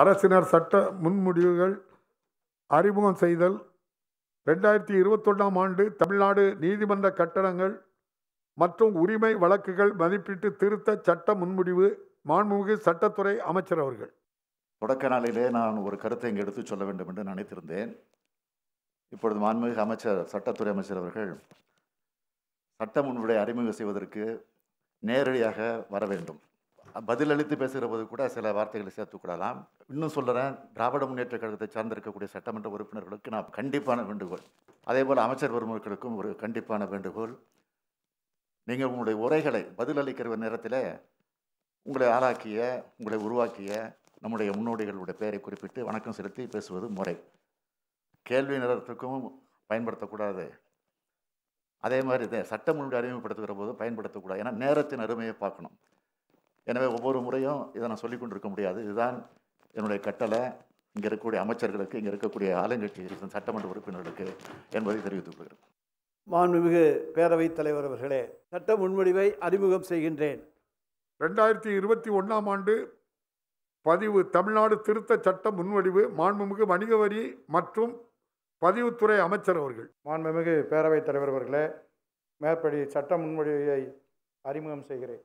அரசினர் சட்ட முன்முடிவுகள் அறிமுகம் செய்தல் ரெண்டாயிரத்தி இருபத்தொன்னாம் ஆண்டு தமிழ்நாடு நீதிமன்ற கட்டடங்கள் மற்றும் உரிமை வழக்குகள் மதிப்பீட்டு திருத்த சட்ட முன்முடிவு மாண்புமிகு சட்டத்துறை அமைச்சர் அவர்கள். தொடக்க நாளிலே நான் ஒரு கருத்தை இங்கே எடுத்துச் சொல்ல வேண்டும் என்று நினைத்திருந்தேன். இப்பொழுது மாண்புமிகு அமைச்சர் சட்டத்துறை அமைச்சர் அவர்கள் சட்ட முன்வடை அறிமுகம் செய்வதற்கு நேரடியாக வர வேண்டும். பதிலளித்து பேசுகிற போது கூட சில வார்த்தைகளை சேர்த்துக்கூடலாம் இன்னும் சொல்கிறேன் திராவிட முன்னேற்ற கழகத்தை சார்ந்திருக்கக்கூடிய சட்டமன்ற உறுப்பினர்களுக்கு நான் கண்டிப்பான வேண்டுகோள். அதே போல் அமைச்சர் பெருமக்களுக்கும் ஒரு கண்டிப்பான வேண்டுகோள். நீங்கள் உங்களுடைய உரைகளை பதிலளிக்கிற நேரத்தில் உங்களை ஆளாக்கிய உங்களை உருவாக்கிய நம்முடைய முன்னோடிகளுடைய பெயரை குறிப்பிட்டு வணக்கம் செலுத்தி பேசுவது முறை. கேள்வி நேரத்துக்கும் பயன்படுத்தக்கூடாது. அதே மாதிரி இதை சட்ட அறிமுகப்படுத்துகிற போது பயன்படுத்தக்கூடாது. ஏன்னா நேரத்தின் அருமையை பார்க்கணும். எனவே ஒவ்வொரு முறையும் இதை நான் சொல்லிக் கொண்டிருக்க முடியாது. இதுதான் என்னுடைய கட்டளை. இங்கே இருக்கக்கூடிய அமைச்சர்களுக்கு இங்கே இருக்கக்கூடிய ஆளுங்கட்சி சட்டமன்ற உறுப்பினர்களுக்கு என்பதை தெரிவித்துக் கொள்கிறேன். மாண்புமிகு பேரவைத் தலைவர் அவர்களே சட்ட முன்வடிவை அறிமுகம் செய்கின்றேன். ரெண்டாயிரத்தி இருபத்தி ஒன்றாம் ஆண்டு பதிவு தமிழ்நாடு திருத்த சட்ட முன்வடிவு மாண்புமிகு வணிக வரி மற்றும் பதிவுத்துறை அமைச்சர் அவர்கள். மாண்புமிகு பேரவைத் தலைவர் அவர்களே மேற்படி சட்ட முன்வடிவை அறிமுகம் செய்கிறேன்.